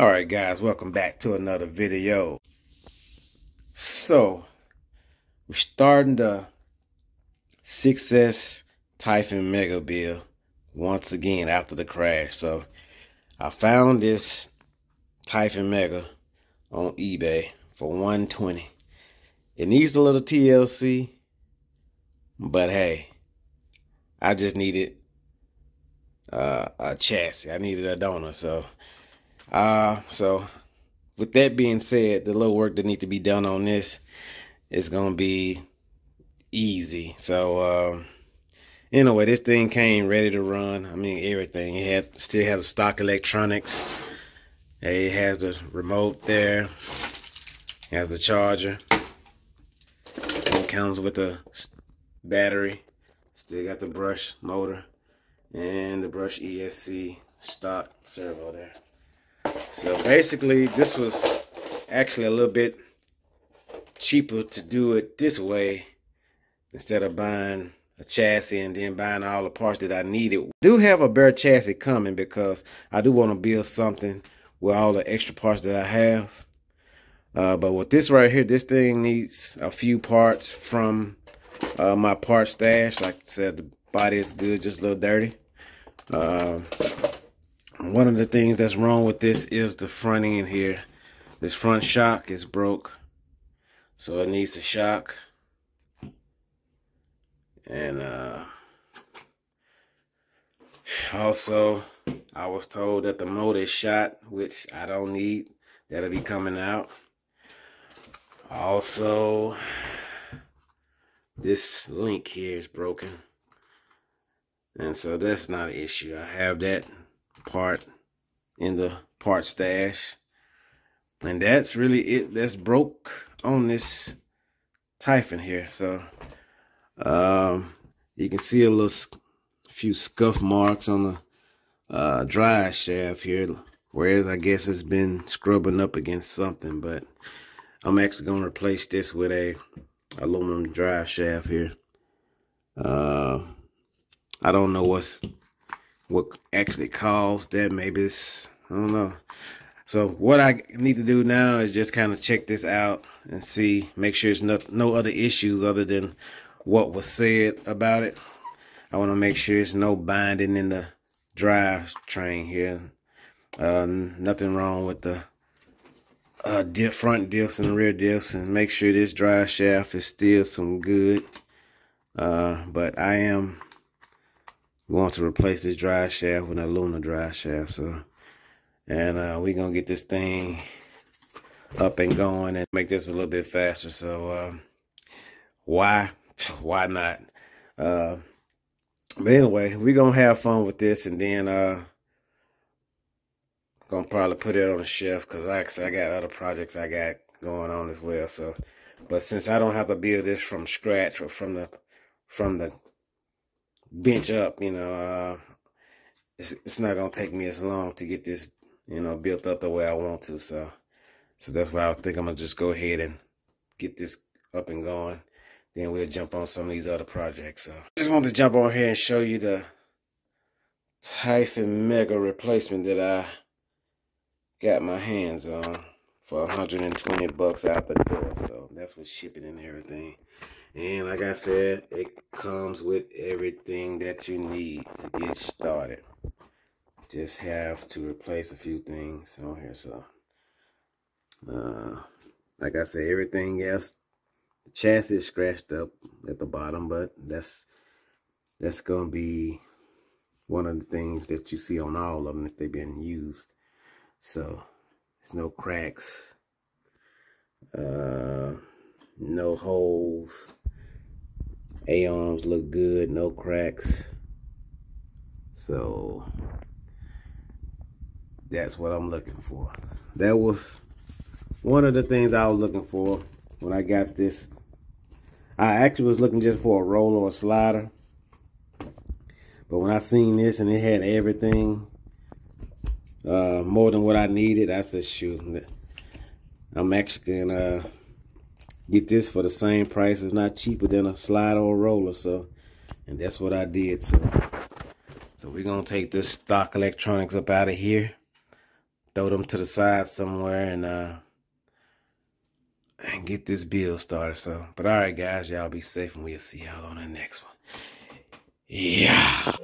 All right, guys, welcome back to another video. So, we're starting the 6S Typhon Mega bill once again after the crash. So, I found this Typhon Mega on eBay for 120 It needs a little TLC, but hey, I just needed uh, a chassis. I needed a donor, so uh, so with that being said, the little work that need to be done on this is gonna be easy. So um, anyway, this thing came ready to run. I mean everything. It had still has stock electronics. It has the remote there. It has the charger. It comes with a battery. Still got the brush motor and the brush ESC stock servo there. So basically, this was actually a little bit cheaper to do it this way instead of buying a chassis and then buying all the parts that I needed. I do have a bare chassis coming because I do want to build something with all the extra parts that I have. Uh, but with this right here, this thing needs a few parts from uh, my part stash. Like I said, the body is good, just a little dirty. Uh, one of the things that's wrong with this is the front end here. This front shock is broke. So it needs a shock. And uh, also, I was told that the motor is shot, which I don't need. That'll be coming out. Also, this link here is broken. And so that's not an issue. I have that part in the part stash. And that's really it. That's broke on this Typhon here. So um, you can see a little few scuff marks on the uh, drive shaft here. Whereas I guess it's been scrubbing up against something. But I'm actually going to replace this with a aluminum drive shaft here. Uh, I don't know what's what actually caused that. Maybe it's, I don't know. So what I need to do now is just kind of check this out and see, make sure there's no, no other issues other than what was said about it. I want to make sure there's no binding in the drive train here. Uh, nothing wrong with the uh, diff, front diffs and rear diffs and make sure this drive shaft is still some good. Uh, but I am we want to replace this drive shaft with an aluminum drive shaft. So, and uh, we're gonna get this thing up and going and make this a little bit faster. So, uh, why, why not? Uh, but anyway, we're gonna have fun with this, and then uh, gonna probably put it on the shelf because I I got other projects I got going on as well. So, but since I don't have to build this from scratch or from the from the bench up, you know, uh, it's, it's not going to take me as long to get this, you know, built up the way I want to. So, so that's why I think I'm going to just go ahead and get this up and going. Then we'll jump on some of these other projects. So just wanted to jump on here and show you the Typhon Mega replacement that I got my hands on for 120 bucks out the door. So that's with shipping and everything. And like I said, it comes with everything that you need to get started. Just have to replace a few things on here. So, uh, like I said, everything else, the chassis is scratched up at the bottom, but that's that's gonna be one of the things that you see on all of them if they've been used. So, there's no cracks, uh, no holes A-arms look good, no cracks. So that's what I'm looking for. That was one of the things I was looking for when I got this. I actually was looking just for a roller or a slider. But when I seen this and it had everything uh, more than what I needed, I said, shoot, I'm actually gonna get this for the same price, if not cheaper than a slide or a roller. So, and that's what I did. So, so we're gonna take this stock electronics up out of here, throw them to the side somewhere, and uh, and get this build started. So, but all right, guys, y'all be safe, and we'll see y'all on the next one. Yeah.